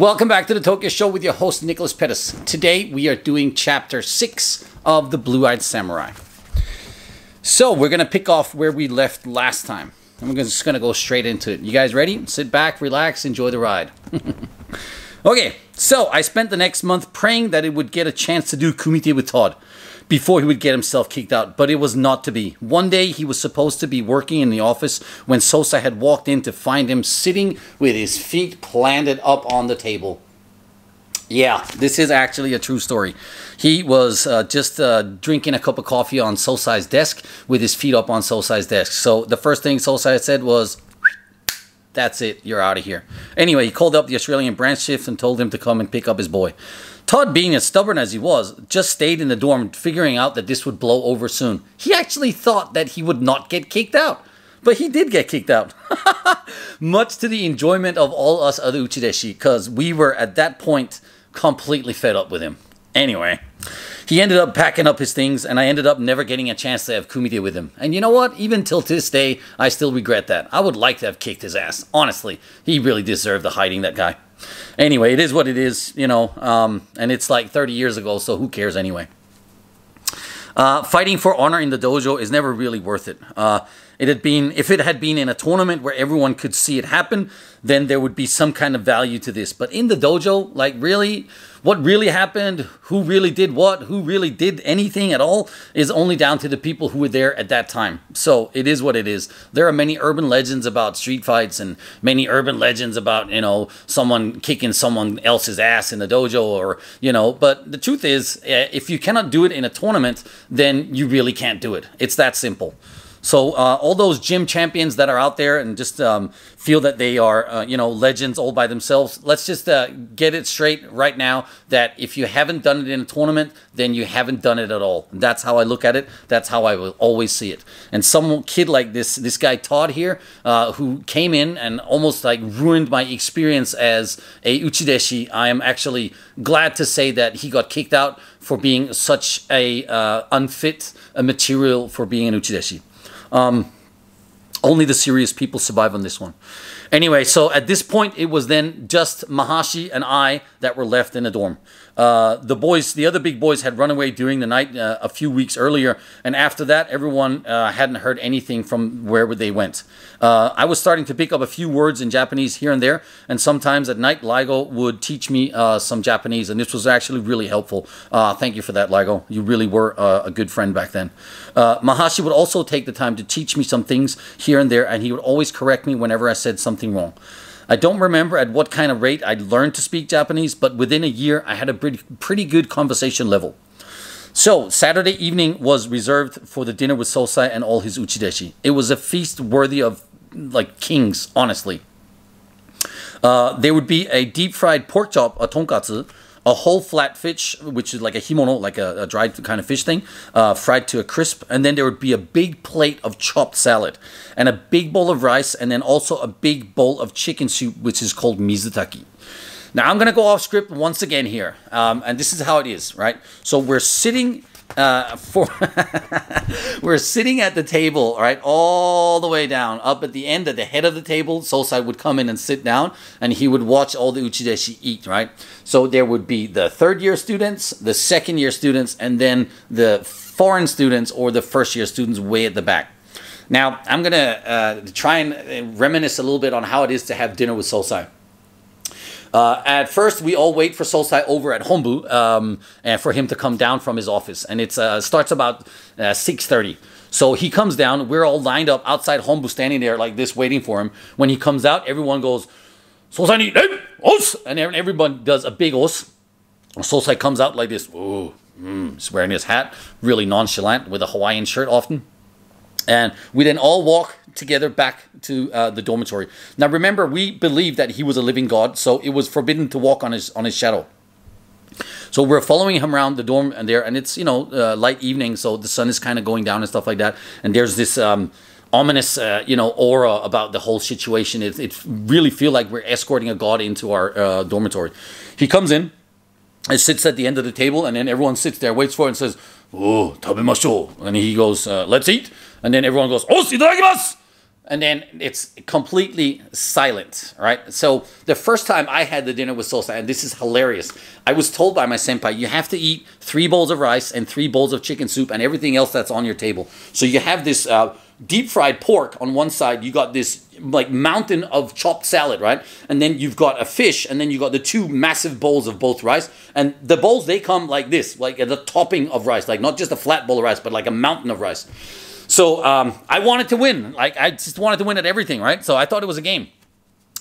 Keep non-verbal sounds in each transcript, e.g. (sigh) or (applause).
Welcome back to the Tokyo Show with your host Nicholas Pettas. Today we are doing chapter 6 of The Blue-Eyed Samurai. So, we're going to pick off where we left last time. I'm just going to go straight into it. You guys ready? Sit back, relax, enjoy the ride. (laughs) okay, so I spent the next month praying that it would get a chance to do Kumite with Todd before he would get himself kicked out, but it was not to be. One day he was supposed to be working in the office when Sosai had walked in to find him sitting with his feet planted up on the table. Yeah, this is actually a true story. He was uh, just uh, drinking a cup of coffee on Sosai's desk with his feet up on Sosai's desk. So the first thing Sosai said was, that's it, you're out of here. Anyway, he called up the Australian branch chief and told him to come and pick up his boy. Todd, being as stubborn as he was, just stayed in the dorm, figuring out that this would blow over soon. He actually thought that he would not get kicked out. But he did get kicked out. (laughs) Much to the enjoyment of all us other Uchideshi, because we were at that point completely fed up with him. Anyway, he ended up packing up his things, and I ended up never getting a chance to have Kumite with him. And you know what? Even till this day, I still regret that. I would like to have kicked his ass. Honestly, he really deserved the hiding, that guy. Anyway, it is what it is, you know, um, and it's like 30 years ago, so who cares anyway? Uh, fighting for honor in the dojo is never really worth it. Uh, it had been, if it had been in a tournament where everyone could see it happen, then there would be some kind of value to this. But in the dojo, like really, what really happened, who really did what, who really did anything at all, is only down to the people who were there at that time. So it is what it is. There are many urban legends about street fights and many urban legends about, you know, someone kicking someone else's ass in the dojo or, you know, but the truth is, eh, if you cannot do it in a tournament, then you really can't do it. It's that simple. So uh, all those gym champions that are out there and just um, feel that they are, uh, you know, legends all by themselves, let's just uh, get it straight right now that if you haven't done it in a tournament, then you haven't done it at all. That's how I look at it. That's how I will always see it. And some kid like this, this guy Todd here, uh, who came in and almost like ruined my experience as a uchideshi, I am actually glad to say that he got kicked out for being such a uh, unfit a material for being an uchideshi. Um, only the serious people survive on this one. Anyway, so at this point, it was then just Mahashi and I that were left in the dorm. Uh, the boys, the other big boys, had run away during the night uh, a few weeks earlier, and after that, everyone uh, hadn't heard anything from where they went. Uh, I was starting to pick up a few words in Japanese here and there, and sometimes at night, Ligo would teach me uh, some Japanese, and this was actually really helpful. Uh, thank you for that, Ligo. You really were a good friend back then. Mahashi would also take the time to teach me some things here and there, and he would always correct me whenever I said something wrong. I don't remember at what kind of rate I learned to speak Japanese, but within a year I had a pretty, pretty good conversation level. So, Saturday evening was reserved for the dinner with Sosai and all his uchideshi. It was a feast worthy of, like, kings, honestly. Uh, there would be a deep fried pork chop, a tonkatsu, a whole flat fish, which is like a himono, like a, a dried kind of fish thing, uh, fried to a crisp. And then there would be a big plate of chopped salad and a big bowl of rice, and then also a big bowl of chicken soup, which is called mizutaki. Now, I'm to go off script once again here. Um, and this is how it is, right? So we're sitting uh, for (laughs) we're sitting at the table, right, all the way down, up at the end, at the head of the table. Sosai would come in and sit down, and he would watch all the uchideshi eat, right. So there would be the third year students, the second year students, and then the foreign students or the first year students way at the back. Now I'm gonna uh, try and reminisce a little bit on how it is to have dinner with Sosai. Uh, at first, we all wait for Sosai over at Hombu um, and for him to come down from his office. And it uh, starts about uh, 6.30. So he comes down. We're all lined up outside Hombu, standing there like this, waiting for him. When he comes out, everyone goes, ni os! And everyone does a big os. Sosai comes out like this. Ooh, mm, he's wearing his hat, really nonchalant, with a Hawaiian shirt often. And we then all walk together back to uh, the dormitory. Now remember, we believe that he was a living God, so it was forbidden to walk on his on his shadow. So we're following him around the dorm and there, and it's you know uh, light evening, so the sun is kind of going down and stuff like that. And there's this um, ominous uh, you know aura about the whole situation. It, it really feel like we're escorting a god into our uh, dormitory. He comes in, and sits at the end of the table, and then everyone sits there, waits for it, and says, "Oh, tabemashou," and he goes, uh, "Let's eat." And then everyone goes, "Oh, itadakimasu." and then it's completely silent, right? So the first time I had the dinner with Sosai, and this is hilarious, I was told by my senpai, you have to eat three bowls of rice and three bowls of chicken soup and everything else that's on your table. So you have this uh, deep fried pork on one side, you got this like mountain of chopped salad, right? And then you've got a fish, and then you got the two massive bowls of both rice. And the bowls, they come like this, like at the topping of rice, like not just a flat bowl of rice, but like a mountain of rice. So um, I wanted to win. Like I just wanted to win at everything, right? So I thought it was a game.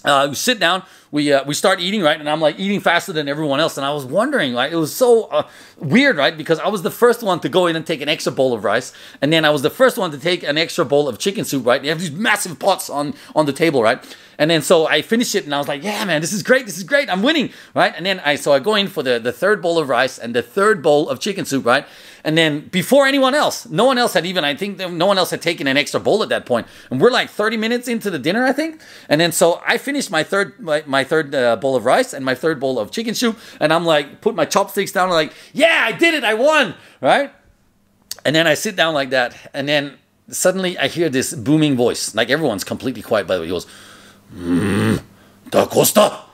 Uh, we sit down, we uh, we start eating, right? And I'm like eating faster than everyone else, and I was wondering, like, it was so uh, weird, right? Because I was the first one to go in and take an extra bowl of rice, and then I was the first one to take an extra bowl of chicken soup, right? They have these massive pots on on the table, right? And then so I finished it, and I was like, yeah, man, this is great, this is great, I'm winning, right? And then I so I go in for the the third bowl of rice and the third bowl of chicken soup, right? And then before anyone else, no one else had even, I think no one else had taken an extra bowl at that point. And we're like 30 minutes into the dinner, I think. And then so I finished my third my, my third uh, bowl of rice and my third bowl of chicken soup. And I'm like, put my chopsticks down, like, yeah, I did it, I won, right? And then I sit down like that. And then suddenly I hear this booming voice. Like everyone's completely quiet, by the way. He goes, mm, Da Costa.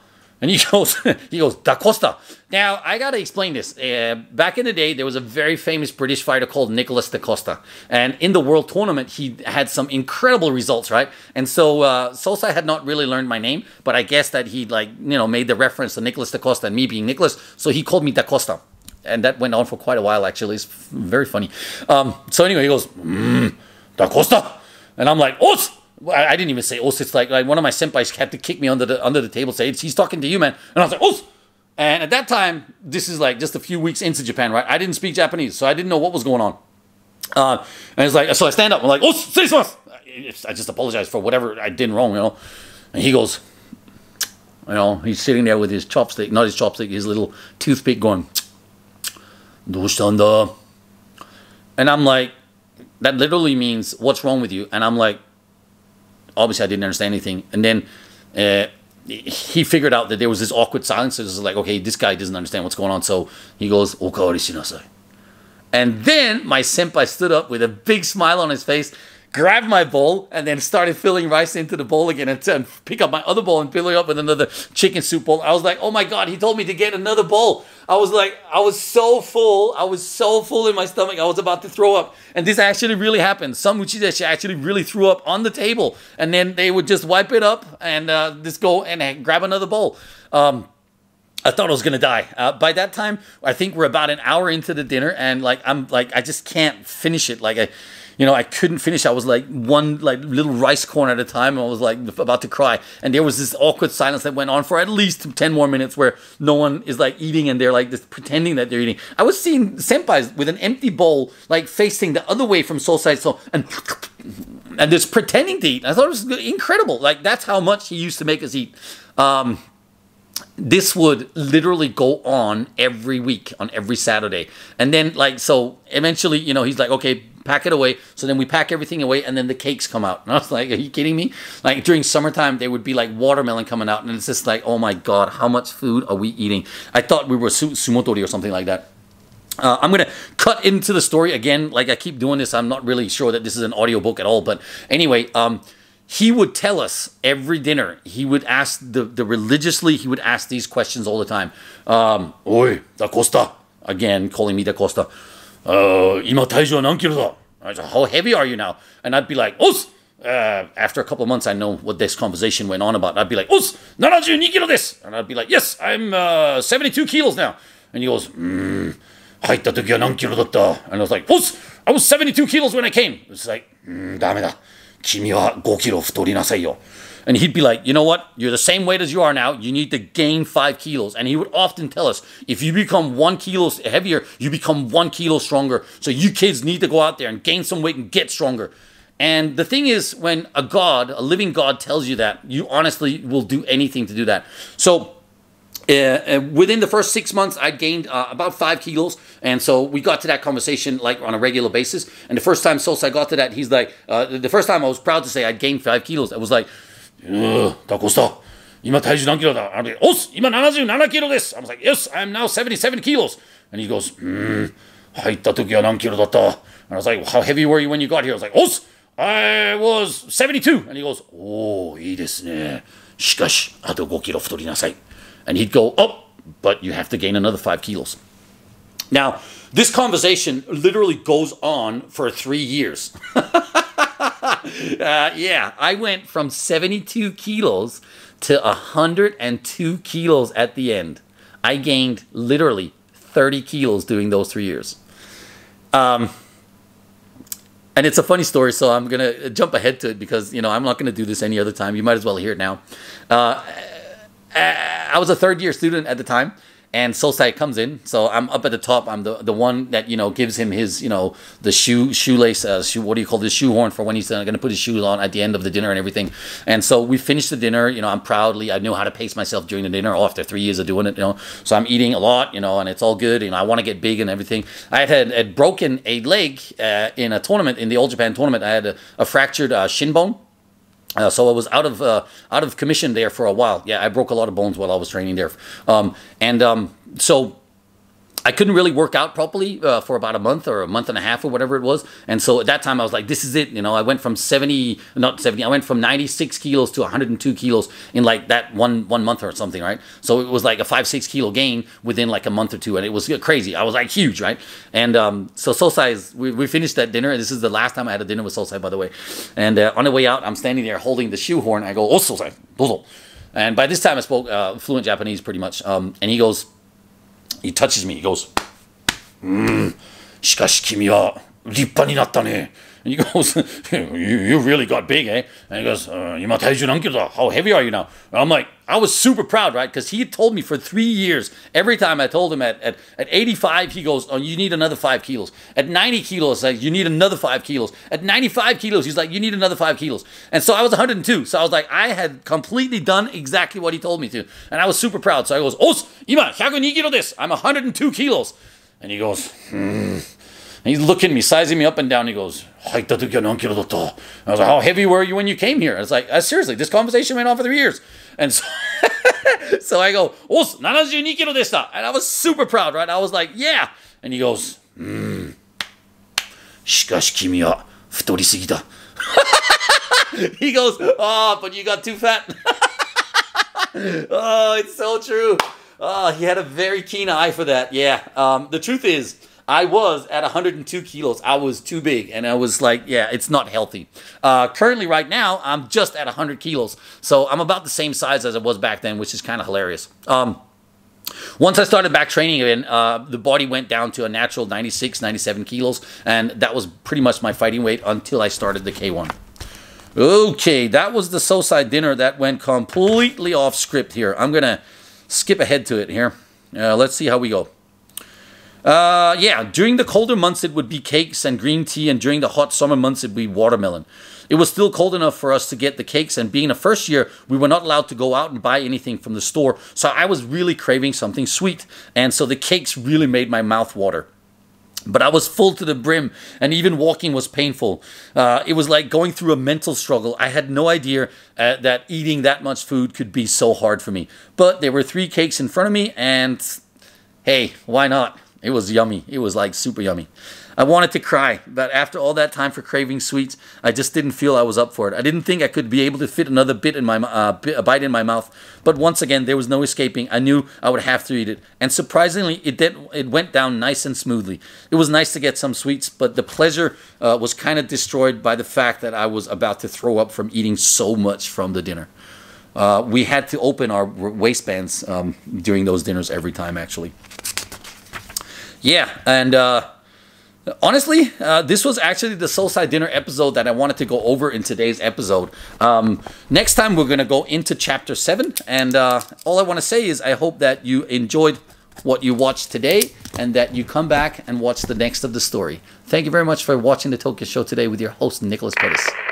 And he (laughs) goes, he goes, Da Costa. Now, I got to explain this. Uh, back in the day, there was a very famous British fighter called Nicholas Da Costa. And in the world tournament, he had some incredible results, right? And so uh, Sosai had not really learned my name, but I guess that he, like, you know, made the reference to Nicholas Da Costa and me being Nicholas. So he called me Da Costa. And that went on for quite a while, actually. It's very funny. Um, so anyway, he goes, mm, Da Costa. And I'm like, oh, I didn't even say "os." It's like, like one of my senpais had to kick me under the under the table, say he's talking to you, man. And I was like "os." And at that time, this is like just a few weeks into Japan, right? I didn't speak Japanese, so I didn't know what was going on. Uh, and it's like, so I stand up. I'm like, "os, I just apologize for whatever I did wrong, you know. And he goes, you know, he's sitting there with his chopstick, not his chopstick, his little toothpick, going? And I'm like, that literally means, "What's wrong with you?" And I'm like, obviously I didn't understand anything. And then uh, he figured out that there was this awkward silence. It was like, okay, this guy doesn't understand what's going on. So he goes, Okawari shinasai. And then my senpai stood up with a big smile on his face grabbed my bowl and then started filling rice into the bowl again and, and pick up my other bowl and fill it up with another chicken soup bowl. I was like, oh my God, he told me to get another bowl. I was like, I was so full. I was so full in my stomach. I was about to throw up. And this actually really happened. Some uchideshi actually really threw up on the table. And then they would just wipe it up and uh, just go and grab another bowl. Um, I thought I was gonna die. Uh, by that time, I think we're about an hour into the dinner, and like I'm like I just can't finish it. Like I, you know, I couldn't finish. I was like one like little rice corn at a time. And I was like about to cry, and there was this awkward silence that went on for at least ten more minutes, where no one is like eating and they're like just pretending that they're eating. I was seeing senpais with an empty bowl, like facing the other way from Sosai, so and and just pretending to eat. I thought it was incredible. Like that's how much he used to make us eat. Um, this would literally go on every week on every Saturday. And then like so eventually, you know, he's like, okay, pack it away. So then we pack everything away and then the cakes come out. (laughs) And I was like, are you kidding me? Like during summertime, there would be like watermelon coming out. And it's just like, oh my God, how much food are we eating? I thought we were su- sumotori or something like that. Uh, I'm going to cut into the story again. Like I keep doing this. I'm not really sure that this is an audiobook at all. But anyway, um, he would tell us every dinner. He would ask the, the religiously, he would ask these questions all the time. Um, Oi, Da Costa. Again, calling me Da Costa. Uh, 今体重は何キロだ? I was like, how heavy are you now? And I'd be like, Us! Uh, after a couple of months, I know what this conversation went on about. I'd be like, Us! 72 kilo this! And I'd be like, yes, I'm uh, 72 kilos now. And he goes, hmm, 入った時は何キロだった And I was like, Us! I was 72 kilos when I came. It's like, うん、ダメだ。君は5キロ太りなさいよ。And he'd be like, you know what? You're the same weight as you are now. You need to gain five kilos. And he would often tell us, if you become one kilo heavier, you become one kilo stronger. So you kids need to go out there and gain some weight and get stronger. And the thing is, when a God, a living God, tells you that, you honestly will do anything to do that. So uh, uh, within the first six months, I gained uh, about five kilos, and so we got to that conversation like on a regular basis. And the first time Sosai got to that, he's like, uh, the first time I was proud to say I'd gained five kilos. I was like, Da Costa, 今体重何キロだあれ、おっ今77キロです I was like, yes, I'm now 77 kilos. And he goes, うん、入った時は何キロだった And I was like, how heavy were you when you got here? I was like, おっ I was 72. And he goes, Oh, いいですね。しかし、あと5 kilo 太りなさい. And he'd go, Oh, but you have to gain another 5 kilos. Now, this conversation literally goes on for three years. (laughs) uh, yeah, I went from 72 kilos to 102 kilos at the end. I gained literally 30 kilos doing those three years. Um, and it's a funny story, so I'm gonna jump ahead to it because you know I'm not gonna do this any other time. You might as well hear it now. Uh, I was a third year student at the time, and Sosai comes in. So I'm up at the top. I'm the the one that you know gives him his you know the shoe shoelace uh, shoe. What do you call this shoehorn for when he's uh, going to put his shoes on at the end of the dinner and everything. And so we finished the dinner. You know, I'm proudly. I knew how to pace myself during the dinner. after three years of doing it, you know, so I'm eating a lot. You know, and it's all good. You know, I want to get big and everything. I had, had broken a leg uh, in a tournament in the All Japan tournament. I had a, a fractured uh, shin bone. Uh, so I was out of uh, out of commission there for a while. Yeah, I broke a lot of bones while I was training there, um, and um, so I couldn't really work out properly uh, for about a month or a month and a half or whatever it was. And so at that time, I was like, this is it. You know, I went from 70, not 70, I went from 96 kilos to 102 kilos in like that one one month or something, right? So it was like a five, six kilo gain within like a month or two. And it was crazy. I was like huge, right? And um, so Sosai, is, we, we finished that dinner. This is the last time I had a dinner with Sosai, by the way. And uh, on the way out, I'm standing there holding the shoehorn. I go, oh, Sosai, dozo. And by this time, I spoke uh, fluent Japanese pretty much. Um, and he goes, he touches me. He goes, うん、しかし君は立派になったね。And he goes, (laughs) you, you really got big, eh? And he goes, uh, you uh, How heavy are you now? And I'm like, I was super proud, right? Because he had told me for three years, every time I told him at, at, at 85, he goes, Oh, you need another five kilos. At 90 kilos, like, you need another five kilos. At 95 kilos, he's like, You need another five kilos. And so I was 102. So I was like, I had completely done exactly what he told me to. And I was super proud. So I goes, Os, ima, 102 this. I'm 102 kilos. And he goes, Hmm. And he's looking at me, sizing me up and down. He goes, I was like, how heavy were you when you came here? I was like, uh, seriously, this conversation went on for three years. And so, (laughs) so I go, oh, 72 kilo deshita. And I was super proud, right? I was like, yeah. And he goes, hmm. しかし君は太りすぎだ。he (laughs) goes, oh, but you got too fat. (laughs) oh, it's so true. Oh, he had a very keen eye for that. Yeah. Um, the truth is, I was at 102 kilos. I was too big, and I was like, yeah, it's not healthy. Uh, currently, right now, I'm just at 100 kilos, so I'm about the same size as I was back then, which is kind of hilarious. Um, once I started back training again, uh, the body went down to a natural 96, 97 kilos, and that was pretty much my fighting weight until I started the K1. Okay, that was the Sosai dinner that went completely off script here. I'm going to skip ahead to it here. Uh, let's see how we go. Uh, yeah, during the colder months it would be cakes and green tea, and during the hot summer months it would be watermelon. It was still cold enough for us to get the cakes, and being a first year, we were not allowed to go out and buy anything from the store, so I was really craving something sweet, and so the cakes really made my mouth water. But I was full to the brim, and even walking was painful. Uh, it was like going through a mental struggle. I had no idea uh, that eating that much food could be so hard for me. But there were three cakes in front of me, and hey, why not? It was yummy. It was like super yummy. I wanted to cry, but after all that time for craving sweets, I just didn't feel I was up for it. I didn't think I could be able to fit another bit in my uh, bite in my mouth. But once again, there was no escaping. I knew I would have to eat it, and surprisingly, it did. It went down nice and smoothly. It was nice to get some sweets, but the pleasure uh, was kind of destroyed by the fact that I was about to throw up from eating so much from the dinner. Uh, we had to open our waistbands um, during those dinners every time, actually. Yeah, and uh, Honestly, uh, this was actually the Sosai Dinner episode that I wanted to go over in today's episode. Um, next time, we're going to go into Chapter 7. And uh, all I want to say is I hope that you enjoyed what you watched today and that you come back and watch the next of the story. Thank you very much for watching the Tokyo Show today with your host, Nicholas Pettas.